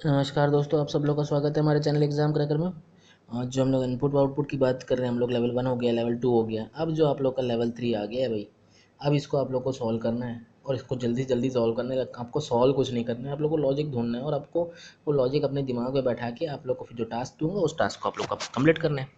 नमस्कार दोस्तों, आप सब लोग का स्वागत है हमारे चैनल एग्ज़ाम क्रैकर में। आज जो हम लोग इनपुट आउटपुट की बात कर रहे हैं, हम लोग लेवल वन हो गया लेवल टू हो गया। अब जो आप लोग का लेवल थ्री आ गया है भाई, अब इसको आप लोग को सॉल्व करना है। और इसको जल्दी जल्दी सॉल्व करने आपको सॉल्व कुछ नहीं करना है। आप लोग को लॉजिक ढूंढना है और आपको वो लॉजिक अपने दिमाग में बैठा के आप लोग को फिर जो टास्क दूँगा, उस टास्क को आप लोग को कंप्लीट करना है।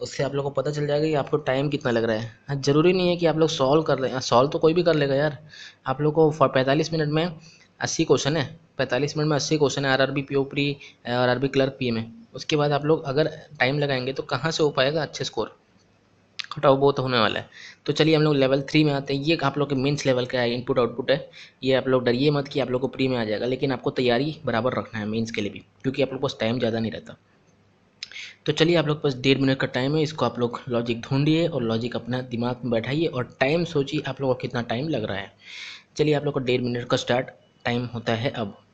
उससे आप लोग को पता चल जाएगा कि आपको टाइम कितना लग रहा है। हाँ ज़रूरी नहीं है कि आप लोग सॉल्व कर रहे हैं सॉल्व तो कोई भी कर लेगा यार। आप लोग को पैंतालीस मिनट में अस्सी क्वेश्चन है, पैंतालीस मिनट में अस्सी क्वेश्चन है R R B P O pre R R B clerk P में उसके बाद आप लोग अगर टाइम लगाएँगे तो कहाँ से हो पाएगा अच्छे स्कोर? हटाओ बहुत होने वाला है। तो चलिए हम लोग लेवल थ्री में आते हैं। ये आप लोग के मीन्स लेवल का इनपुट आउटपुट है। ये आप लोग डरिए मत कि आप लोग को प्री में आ जाएगा, लेकिन आपको तैयारी बराबर रखना है मीन्स के लिए भी, क्योंकि आप लोग पास टाइम ज़्यादा नहीं रहता। तो चलिए आप लोग पास डेढ़ मिनट का टाइम है, इसको आप लोग लॉजिक ढूंढिए और लॉजिक अपना दिमाग में बैठाइए और टाइम सोचिए आप लोग को कितना टाइम लग रहा है। चलिए आप लोग को डेढ़ मिनट का स्टार्ट। टाइम होता है अब।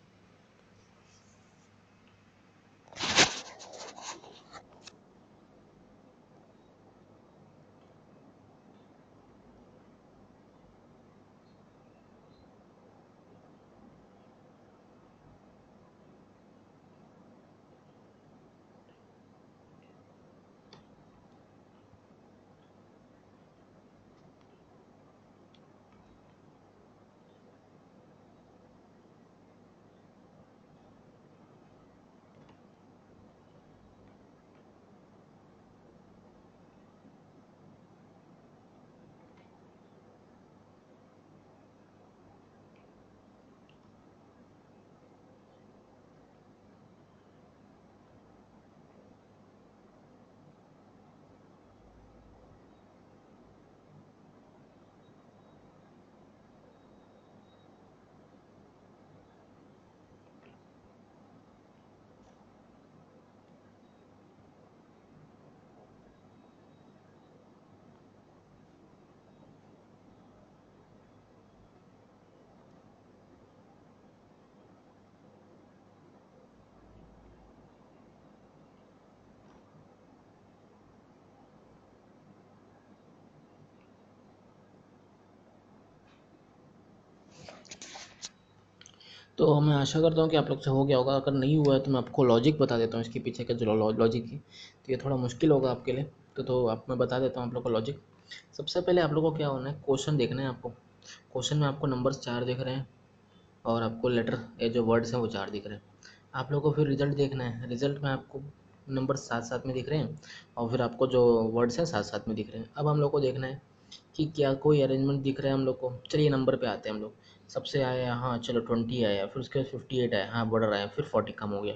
तो मैं आशा करता हूँ कि आप लोग से हो गया होगा। अगर नहीं हुआ है तो मैं आपको लॉजिक बता देता हूँ इसके पीछे का जो लॉजिक है। तो ये थोड़ा मुश्किल होगा आपके लिए। तो तो आप, मैं बता देता हूँ आप लोग को लॉजिक सबसे पहले आप लोग को क्या होना है? क्वेश्चन देखना है आपको। क्वेश्चन में आपको नंबर्स चार दिख रहे हैं और आपको लेटर ये जो वर्ड्स हैं वो चार दिख रहे हैं। आप लोग को फिर रिज़ल्ट देखना है। रिज़ल्ट में आपको नंबर साथ साथ में दिख रहे हैं और फिर आपको जो वर्ड्स हैं साथ साथ में दिख रहे हैं। अब हम लोग को देखना है कि क्या कोई अरेंजमेंट दिख रहा है हम लोग को? चलिए नंबर पे आते हैं हम लोग। सबसे आया हाँ चलो ट्वेंटी आया फिर उसके बाद फिफ्टी एट आया हाँ बॉर्डर आया फिर फोर्टी कम हो गया।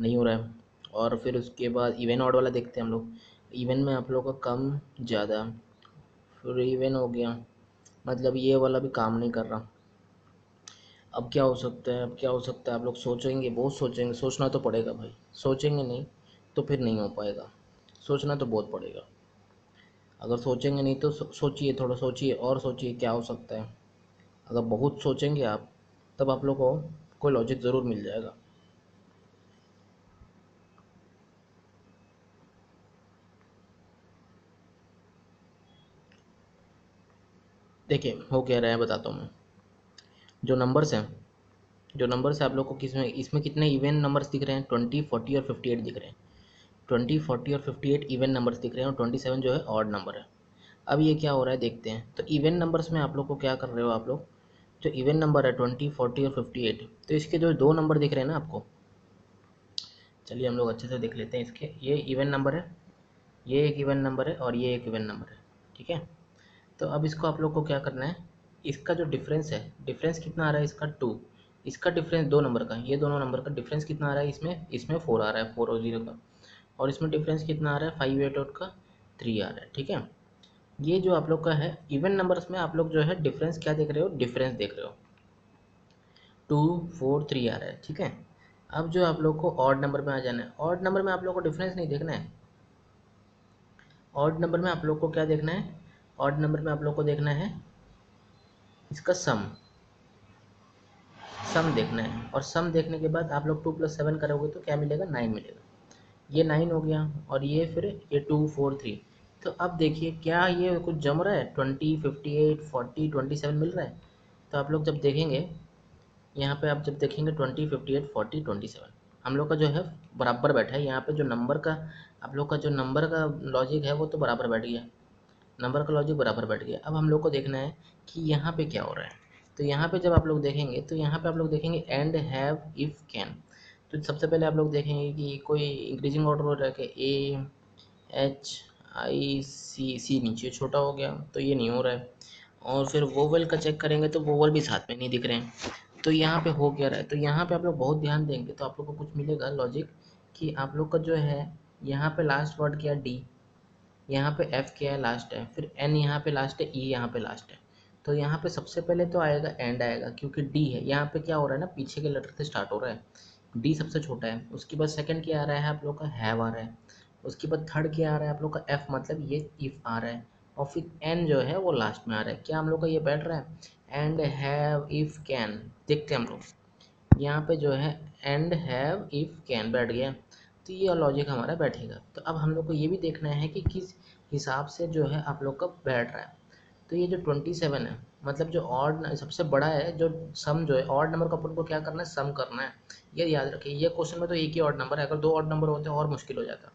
नहीं हो रहा है। और फिर उसके बाद इवन ऑड वाला देखते हैं हम लोग। इवन में आप लोग का कम ज़्यादा, फिर इवन हो गया। मतलब ये वाला भी काम नहीं कर रहा। अब क्या हो सकता है, अब क्या हो सकता है, आप लोग सोचेंगे, बहुत सोचेंगे। सोचना तो पड़ेगा भाई। सोचेंगे नहीं तो फिर नहीं हो पाएगा। सोचना तो बहुत पड़ेगा। अगर सोचेंगे नहीं तो सोचिए, थोड़ा सोचिए और सोचिए क्या हो सकता है। अगर बहुत सोचेंगे आप, तब आप लोग को कोई लॉजिक ज़रूर मिल जाएगा। देखिए, हो कह रहा है बताता हूँ मैं। जो नंबर्स हैं, जो नंबर्स है आप लोग को किसमें इसमें कितने इवेंट नंबर्स दिख रहे हैं? ट्वेंटी फोर्टी और फिफ्टी एट दिख रहे हैं। ट्वेंटी, फोर्टी और फिफ्टी एट इवन नंबर्स दिख रहे हैं और ट्वेंटी सेवन जो है ऑड नंबर है। अब ये क्या हो रहा है देखते हैं। तो इवन नंबर्स में आप लोग को क्या कर रहे हो आप लोग? जो इवन नंबर है ट्वेंटी फोर्टी और फिफ्टी एट। तो इसके जो दो नंबर दिख रहे हैं ना आपको? चलिए हम लोग अच्छे से देख लेते हैं इसके। ये इवन नंबर है, ये एक इवन नंबर है और ये एक इवन नंबर है, ठीक है? तो अब इसको आप लोग को क्या करना है? इसका जो डिफरेंस है डिफरेंस कितना आ रहा है इसका? टू इसका डिफरेंस दो नंबर का ये दोनों नंबर का डिफरेंस कितना आ रहा है इसमें? इसमें फोर आ रहा है फोर और ज़ीरो का। और इसमें डिफरेंस कितना आ रहा है? फाइव एट और का थ्री आ रहा है, ठीक है? ये जो आप लोग का है इवन नंबर्स में आप लोग जो है डिफरेंस क्या देख रहे हो? डिफरेंस देख रहे हो। टू फोर थ्री आ रहा है, ठीक है? अब जो आप लोग को ऑड नंबर में आ जाना है। ऑड नंबर में आप लोग को डिफरेंस नहीं देखना है। ऑड नंबर में आप लोग को क्या देखना है? ऑड नंबर में आप लोग को देखना है इसका सम सम देखना है। और सम देखने के बाद आप लोग टू प्लस सेवन करोगे तो क्या मिलेगा? नाइन मिलेगा। ये नाइन हो गया और ये फिर ये टू फोर थ्री तो अब देखिए, क्या ये कुछ जम रहा है? Twenty fifty eight forty twenty seven मिल रहा है? तो आप लोग जब देखेंगे, यहाँ पे आप जब देखेंगे twenty fifty eight forty twenty seven हम लोग का जो है, बराबर बैठा है। यहाँ पे जो नंबर का, आप लोग का जो नंबर का लॉजिक है, वो तो बराबर बैठ गया। नंबर का लॉजिक बराबर बैठ गया। अब हम लोग को देखना है कि यहाँ पे क्या हो रहा है। तो यहाँ पे जब आप लोग देखेंगे तो यहाँ पे आप लोग देखेंगे एंड हैव इफ़ कैन तो सबसे पहले आप लोग देखेंगे कि कोई इंक्रीजिंग ऑर्डर हो रहा है ए एच आई सी सी नीचे छोटा हो गया तो ये नहीं हो रहा है। और फिर वोवल का चेक करेंगे तो वोवल भी साथ में नहीं दिख रहे हैं। तो यहाँ पे हो क्या रहा है? तो यहाँ पे आप लोग बहुत ध्यान देंगे तो आप लोग को कुछ मिलेगा लॉजिक कि आप लोग का जो है, यहाँ पे लास्ट वर्ड क्या डी यहाँ पे एफ़ क्या है? लास्ट है। फिर एन यहाँ पे लास्ट है ई e यहाँ पे लास्ट है। तो यहाँ पे सबसे पहले तो आएगा एंड आएगा, क्योंकि डी है। यहाँ पे क्या हो रहा है ना? पीछे के लेटर से स्टार्ट हो रहा है। डी सबसे छोटा है। उसके बाद सेकंड क्या आ रहा है? आप लोग का हैव आ रहा है। उसके बाद थर्ड क्या आ रहा है? आप लोग का एफ़ मतलब ये इफ़ आ रहा है। और फिर एन जो है, वो लास्ट में आ रहा है। क्या हम लोग का ये बैठ रहा है? एंड हैव इफ़ कैन देखते हैं हम लोग। यहाँ पे जो है एंड हैव इफ़ कैन बैठ गया। तो ये लॉजिक हमारा बैठेगा। तो अब हम लोग को ये भी देखना है कि किस हिसाब से जो है आप लोग का बैठ रहा है। तो ये जो ट्वेंटी सेवन है मतलब जो ऑड सबसे बड़ा है, जो सम जो है ऑड नंबर का अपन को क्या करना है सम करना है। ये याद रखिए, ये क्वेश्चन में तो एक ही ऑड नंबर है, अगर दो ऑड नंबर होते और मुश्किल हो जाता।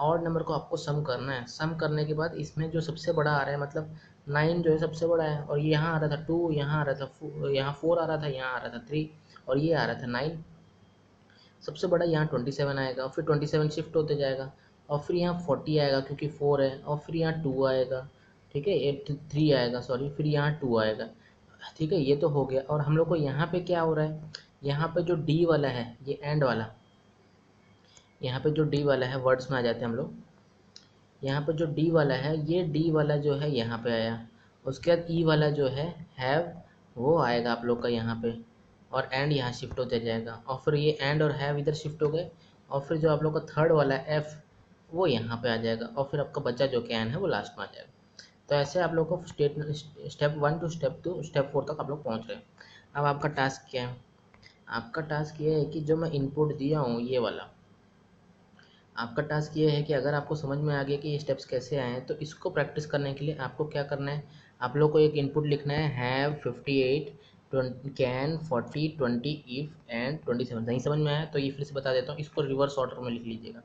ऑड नंबर को आपको सम करना है। सम करने के बाद इसमें जो सबसे बड़ा आ रहा है मतलब नाइन जो है सबसे बड़ा है, और ये यहाँ आ रहा था टू यहाँ आ रहा था यहाँ फोर आ रहा था, यहाँ आ रहा था थ्री और ये आ रहा था नाइन सबसे बड़ा यहाँ ट्वेंटी सेवन आएगा फिर ट्वेंटी सेवन शिफ्ट होते जाएगा, और फिर यहाँ फोर्टी आएगा, क्योंकि फोर है, और फिर यहाँ टू आएगा। ठीक है एट थ्री आएगा सॉरी फिर यहाँ टू आएगा। ठीक है, ये तो हो गया। और हम लोग को यहाँ पे क्या हो रहा है? यहाँ पे जो डी वाला है, ये एंड वाला, यहाँ पे जो डी वाला है वर्ड्स में आ जाते हैं हम लोग। यहाँ पे जो डी वाला है, ये डी वाला जो है, यहाँ पे आया। उसके बाद ई e वाला जो है हैव वो आएगा आप लोग का यहाँ पे। और एंड यहाँ शिफ्ट होते जाएगा। और फिर ये एंड और हैव इधर शिफ्ट हो गए। और फिर जो आप लोग का थर्ड वाला एफ़ वो यहाँ पे आ जाएगा। और फिर आपका बच्चा जो कैन है, वो लास्ट में आ जाएगा। तो ऐसे आप लोग को state, step one two step two, step four तक आप लोग पहुँच रहे हैं। अब आपका टास्क क्या है? आपका टास्क ये है कि जो मैं इनपुट दिया हूँ, ये वाला, आपका टास्क ये है कि अगर आपको समझ में आ गया कि ये स्टेप्स कैसे आए हैं तो इसको प्रैक्टिस करने के लिए आपको क्या करना है? आप लोग को एक इनपुट लिखना है have fifty eight can forty twenty if and twenty seven नहीं समझ में आया तो ये फिर से बता देता हूँ, इसको रिवर्स ऑर्डर में लिख लीजिएगा।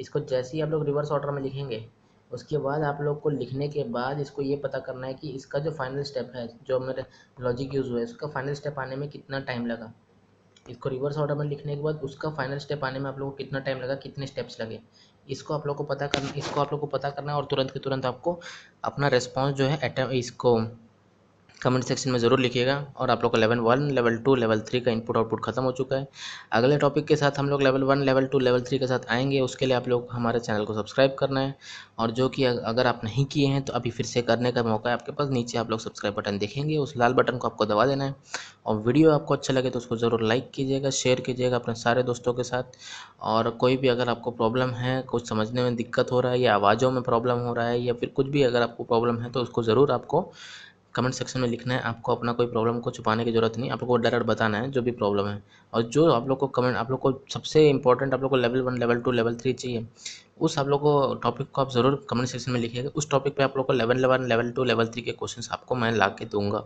इसको जैसे ही आप लोग रिवर्स ऑर्डर में लिखेंगे उसके बाद आप लोग को लिखने के बाद इसको ये पता करना है कि इसका जो फाइनल स्टेप है, जो मेरे लॉजिक यूज़ हुआ है, उसका फाइनल स्टेप आने में कितना टाइम लगा? इसको रिवर्स ऑर्डर में लिखने के बाद उसका फाइनल स्टेप आने में आप लोग को कितना टाइम लगा, कितने स्टेप्स लगे? इसको आप लोग को पता करना इसको आप लोग को पता करना है और तुरंत के तुरंत आपको अपना रिस्पॉन्स जो है इसको कमेंट सेक्शन में ज़रूर लिखिएगा और आप लोग का level one level two level three का इनपुट आउटपुट खत्म हो चुका है। अगले टॉपिक के साथ हम लोग level one level two level three के साथ आएँगे। उसके लिए आप लोग हमारे चैनल को सब्सक्राइब करना है। और जो कि अगर आप नहीं किए हैं तो अभी फिर से करने का मौका है आपके पास। नीचे आप लोग सब्सक्राइब बटन देखेंगे। उस लाल बटन को आपको दबा देना है। और वीडियो आपको अच्छा लगे तो उसको ज़रूर लाइक कीजिएगा शेयर कीजिएगा अपने सारे दोस्तों के साथ। और कोई भी अगर आपको प्रॉब्लम है, कुछ समझने में दिक्कत हो रहा है या आवाज़ों में प्रॉब्लम हो रहा है या फिर कुछ भी अगर आपको प्रॉब्लम है तो उसको ज़रूर आपको कमेंट सेक्शन में लिखना है, आपको अपना कोई प्रॉब्लम को छुपाने की ज़रूरत नहीं आप लोग को डायरेक्ट बताना है, जो भी प्रॉब्लम है। और जो आप लोग को कमेंट, आप लोग को सबसे इंपॉर्टेंट आप लोग को level one level two level three चाहिए, उस आप लोग को टॉपिक को आप ज़रूर कमेंट सेक्शन में लिखिएगा। उस टॉपिक पे आप लोग को level one level two level three के क्वेश्चन आपको मैं ला के दूँगा।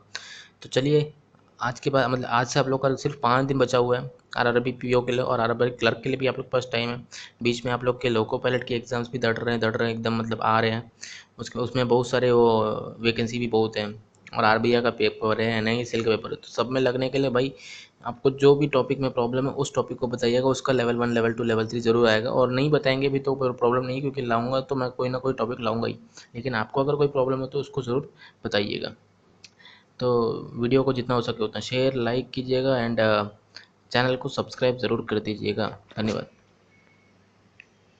तो चलिए, आज के बाद मतलब आज से आप लोग का सिर्फ़ पाँच दिन बचा हुआ है R R B P O के लिए और आर आर बी क्लर्क के लिए भी आप लोग पास टाइम है। बीच में आप लोग के लोको पायलट के एग्ज़ाम्स भी दड़ रहे हैं, दड़ रहे हैं, एकदम मतलब आ रहे हैं। उसके, उसमें बहुत सारे वो वैकेंसी भी बहुत हैं। और आरबीआई का पेपर है एन आई का पेपर है तो सब में लगने के लिए भाई आपको जो भी टॉपिक में प्रॉब्लम है, उस टॉपिक को बताइएगा, उसका level one level two level three ज़रूर आएगा। और नहीं बताएँगे भी तो प्रॉब्लम नहीं, क्योंकि लाऊँगा तो मैं कोई ना कोई टॉपिक लाऊँगा ही। लेकिन आपको अगर कोई प्रॉब्लम है तो उसको ज़रूर बताइएगा। तो वीडियो को जितना हो सके उतना शेयर लाइक कीजिएगा एंड चैनल को सब्सक्राइब ज़रूर कर दीजिएगा। धन्यवाद।